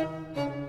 Música